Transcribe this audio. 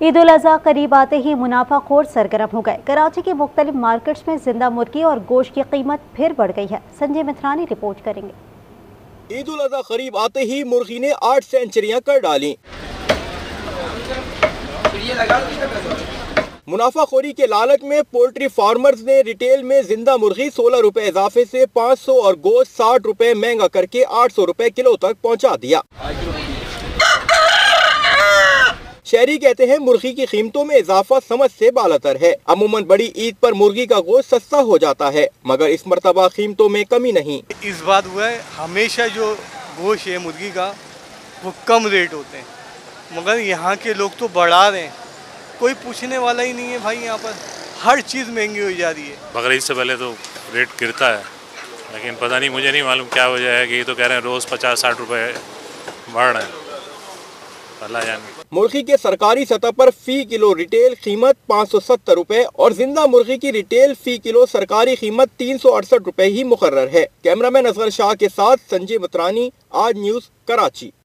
ईद उल अजहा करीब आते ही मुनाफा खोर सरगर्म हो गए। कराची के मुख्तलिफ़ मार्केट्स में ज़िंदा मुर्गी और गोश्त की कीमत फिर बढ़ गई है। संजय मिथरानी रिपोर्ट करेंगे। ईद उल अजहा करीब आते ही मुर्गी ने आठ सेंचुरियाँ कर डाली। मुनाफाखोरी के लालच में पोल्ट्री फार्मर्स ने रिटेल में ज़िंदा मुर्गी सोलह रुपए इजाफे से 500 और गोश्त साठ रुपए महँगा करके 800 रुपए किलो तक पहुँचा दिया। शहरी कहते हैं मुर्गी की कीमतों में इजाफा समझ से बालातर है। अमूमन बड़ी ईद पर मुर्गी का गोश्त सस्ता हो जाता है मगर इस मरतबा कीमतों में कमी नहीं। इस बात हुआ है हमेशा जो गोश्त है मुर्गी का वो कम रेट होते हैं। मगर यहाँ के लोग तो बढ़ा रहे हैं। कोई पूछने वाला ही नहीं है भाई यहाँ पर। हर चीज़ महँगी हो जा रही है। मगर इससे पहले तो रेट गिरता है लेकिन पता नहीं मुझे नहीं मालूम क्या वजह है कि ये तो कह रहे हैं रोज़ पचास साठ रुपए बढ़ रहे हैं। मुर्गी के सरकारी सतह पर फ़ी किलो रिटेल कीमत पाँच सौ सत्तर रूपए और ज़िंदा मुर्गी की रिटेल फ़ी किलो सरकारी कीमत तीन सौ अड़सठ रूपए ही मुकर्र है। कैमरा मैन असगर शाह के साथ संजय मतरानी आज न्यूज़ कराची।